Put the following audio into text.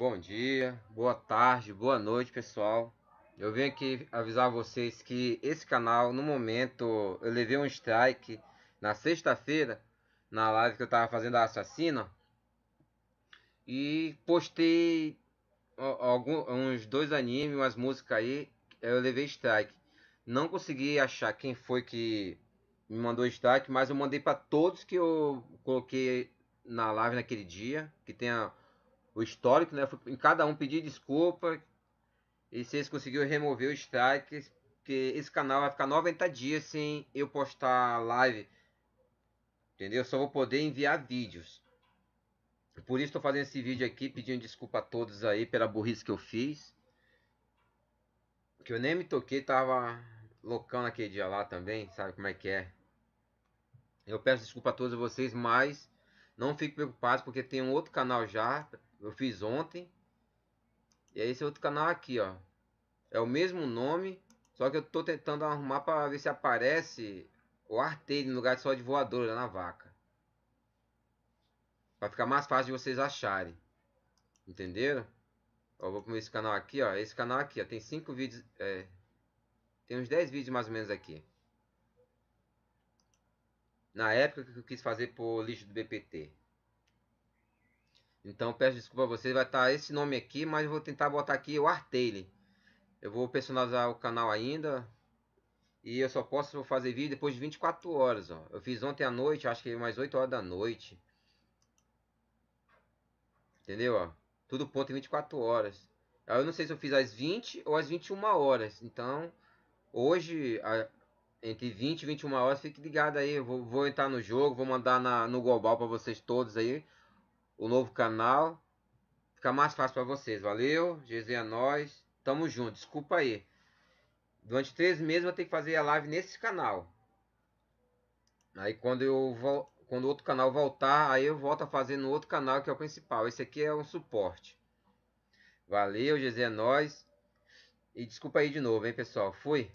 Bom dia, boa tarde, boa noite, pessoal. Eu venho aqui avisar vocês que esse canal, no momento, eu levei um strike na sexta-feira, na live que eu tava fazendo a assassina. E postei alguns, uns dois animes, umas músicas aí, eu levei strike. Não consegui achar quem foi que me mandou strike, mas eu mandei para todos que eu coloquei na live naquele dia, que tenha o histórico, né? Em cada um pedir desculpa. E se eles conseguiram remover o strike, que esse canal vai ficar 90 dias sem eu postar live. Entendeu? Só vou poder enviar vídeos. Por isso estou fazendo esse vídeo aqui, pedindo desculpa a todos aí pela burrice que eu fiz. Que eu nem me toquei, tava loucão naquele dia lá também, sabe como é que é. Eu peço desculpa a todos vocês, mas não fique preocupado porque tem um outro canal já. Eu fiz ontem. E é esse outro canal aqui, ó. É o mesmo nome. Só que eu tô tentando arrumar para ver se aparece o arteiro no lugar de só de voadora na vaca. Vai ficar mais fácil de vocês acharem. Entenderam? Ó, vou comer esse canal aqui, ó. Esse canal aqui, ó. Tem 5 vídeos. É, tem uns 10 vídeos mais ou menos aqui na época que eu quis fazer por lixo do BPT. Então peço desculpa a vocês, vai estar esse nome aqui, mas eu vou tentar botar aqui o Artaile. Eu vou personalizar o canal ainda. E eu só posso fazer vídeo depois de 24 horas. Ó. Eu fiz ontem à noite, acho que mais 8 horas da noite. Entendeu? Ó? Tudo ponto em 24 horas. Eu não sei se eu fiz às 20 ou às 21 horas. Então, hoje, entre 20 e 21 horas. Fique ligado aí, vou, vou entrar no jogo, vou mandar na, no global para vocês todos aí. O novo canal. Fica mais fácil para vocês. Valeu, GZ é nós. Tamo junto, desculpa aí. Durante três meses eu vou ter que fazer a live nesse canal. Aí quando eu vou, quando outro canal voltar, aí eu volto a fazer no outro canal que é o principal. Esse aqui é um suporte. Valeu, GZ é nós. E desculpa aí de novo, hein, pessoal. Fui.